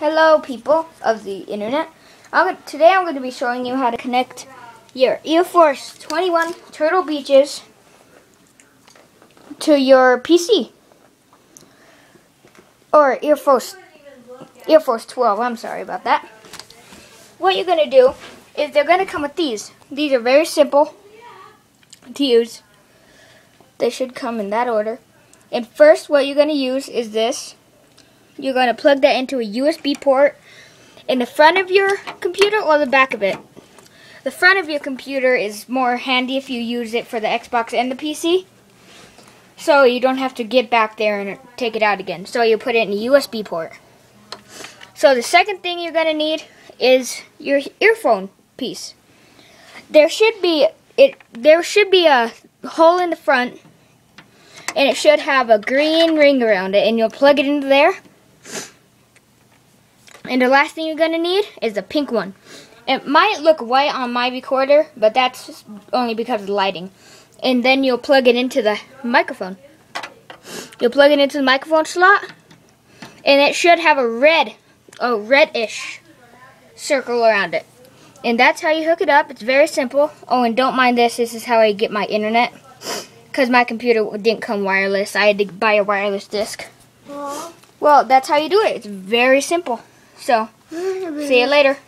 Hello, people of the internet. I'm, today I'm going to be showing you how to connect your EarForce 21 Turtle Beaches to your PC. Or EarForce, EarForce 12, I'm sorry about that. What you're going to do is they're going to come with these. These are very simple to use. They should come in that order. And first what you're going to use is this you're going to plug that into a USB port in the front of your computer or the back of it. The front of your computer is more handy if you use it for the Xbox and the PC. So you don't have to get back there and take it out again. So you put it in a USB port. So the second thing you're going to need is your earphone piece. There should be it there should be a hole in the front and it should have a green ring around it and you'll plug it into there and the last thing you're going to need is a pink one. It might look white on my recorder, but that's only because of the lighting. And then you'll plug it into the microphone. You'll plug it into the microphone slot, and it should have a red, a reddish circle around it. And that's how you hook it up. It's very simple. Oh, and don't mind this. This is how I get my internet. Because my computer didn't come wireless. I had to buy a wireless disc. Well, that's how you do it. It's very simple. So, see you later.